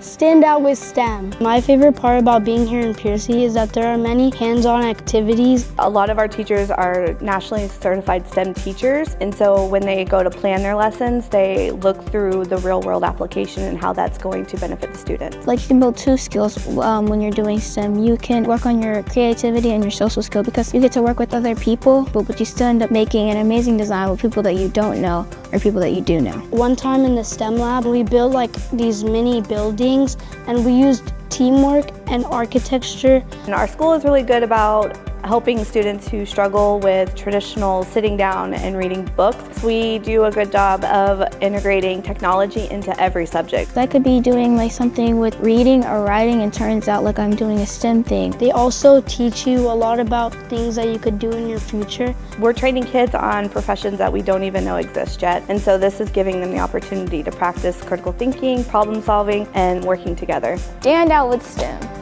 Stand out with STEM. My favorite part about being here in Pearcy is that there are many hands-on activities. A lot of our teachers are nationally certified STEM teachers, and so when they go to plan their lessons, they look through the real-world application and how that's going to benefit the students. Like you can build two skills um, when you're doing STEM. You can work on your creativity and your social skill because you get to work with other people, but, but you still end up making an amazing design with people that you don't know or people that you do know. One time in the STEM lab, we built like these mini buildings and we used teamwork and architecture. And our school is really good about helping students who struggle with traditional sitting down and reading books. We do a good job of integrating technology into every subject. I could be doing like something with reading or writing and turns out like I'm doing a STEM thing. They also teach you a lot about things that you could do in your future. We're training kids on professions that we don't even know exist yet. And so this is giving them the opportunity to practice critical thinking, problem solving, and working together. Stand out with STEM.